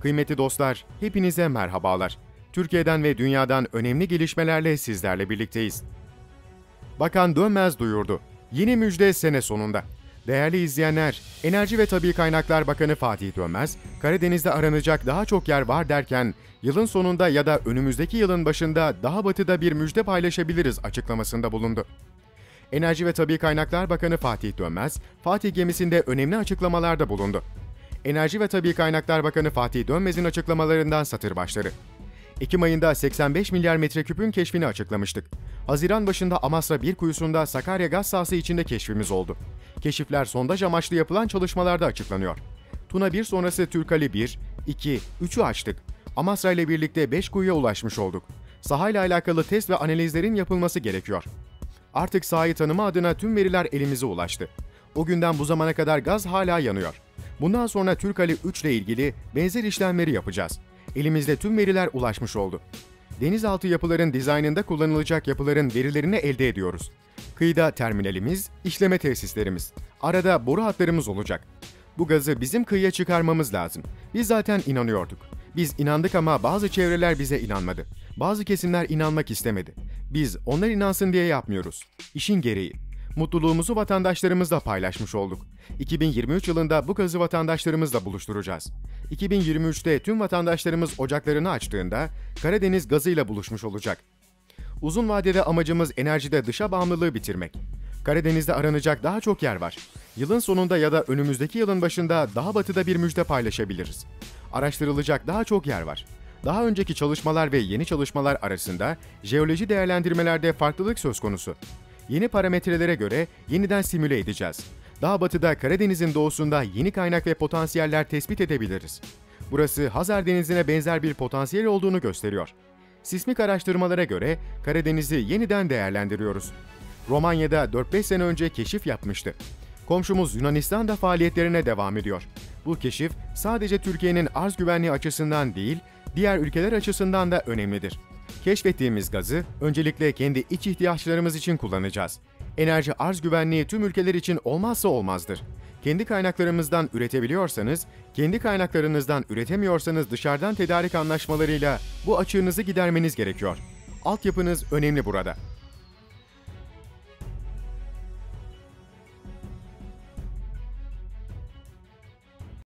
Kıymetli dostlar, hepinize merhabalar. Türkiye'den ve dünyadan önemli gelişmelerle sizlerle birlikteyiz. Bakan Dönmez duyurdu. Yeni müjde sene sonunda. Değerli izleyenler, Enerji ve Tabi Kaynaklar Bakanı Fatih Dönmez, Karadeniz'de aranacak daha çok yer var derken, yılın sonunda ya da önümüzdeki yılın başında daha batıda bir müjde paylaşabiliriz açıklamasında bulundu. Enerji ve Tabi Kaynaklar Bakanı Fatih Dönmez, Fatih gemisinde önemli açıklamalarda bulundu. Enerji ve Tabi Kaynaklar Bakanı Fatih Dönmez'in açıklamalarından satır başları. Ekim ayında 85 milyar metreküpün keşfini açıklamıştık. Haziran başında Amasra bir kuyusunda Sakarya gaz sahası içinde keşfimiz oldu. Keşifler sondaj amaçlı yapılan çalışmalarda açıklanıyor. Tuna 1 sonrası Türkali 1, 2, 3'ü açtık. Amasra ile birlikte 5 kuyuya ulaşmış olduk. Sahayla alakalı test ve analizlerin yapılması gerekiyor. Artık sahayı tanıma adına tüm veriler elimize ulaştı. O günden bu zamana kadar gaz hala yanıyor. Bundan sonra Türkali 3 ile ilgili benzer işlemleri yapacağız. Elimizde tüm veriler ulaşmış oldu. Denizaltı yapıların dizaynında kullanılacak yapıların verilerini elde ediyoruz. Kıyıda terminalimiz, işleme tesislerimiz. Arada boru hatlarımız olacak. Bu gazı bizim kıyıya çıkarmamız lazım. Biz zaten inanıyorduk. Biz inandık ama bazı çevreler bize inanmadı. Bazı kesimler inanmak istemedi. Biz onlar inansın diye yapmıyoruz. İşin gereği. Mutluluğumuzu vatandaşlarımızla paylaşmış olduk. 2023 yılında bu gazı vatandaşlarımızla buluşturacağız. 2023'te tüm vatandaşlarımız ocaklarını açtığında Karadeniz gazıyla buluşmuş olacak. Uzun vadede amacımız enerjide dışa bağımlılığı bitirmek. Karadeniz'de aranacak daha çok yer var. Yılın sonunda ya da önümüzdeki yılın başında daha batıda bir müjde paylaşabiliriz. Araştırılacak daha çok yer var. Daha önceki çalışmalar ve yeni çalışmalar arasında jeoloji değerlendirmelerde farklılık söz konusu. Yeni parametrelere göre yeniden simüle edeceğiz. Daha batıda Karadeniz'in doğusunda yeni kaynak ve potansiyeller tespit edebiliriz. Burası Hazar Denizi'ne benzer bir potansiyel olduğunu gösteriyor. Sismik araştırmalara göre Karadeniz'i yeniden değerlendiriyoruz. Romanya'da 4-5 sene önce keşif yapmıştı. Komşumuz Yunanistan da faaliyetlerine devam ediyor. Bu keşif sadece Türkiye'nin arz güvenliği açısından değil, diğer ülkeler açısından da önemlidir. Keşfettiğimiz gazı öncelikle kendi iç ihtiyaçlarımız için kullanacağız. Enerji arz güvenliği tüm ülkeler için olmazsa olmazdır. Kendi kaynaklarımızdan üretebiliyorsanız, kendi kaynaklarınızdan üretemiyorsanız dışarıdan tedarik anlaşmalarıyla bu açığınızı gidermeniz gerekiyor. Altyapınız önemli burada.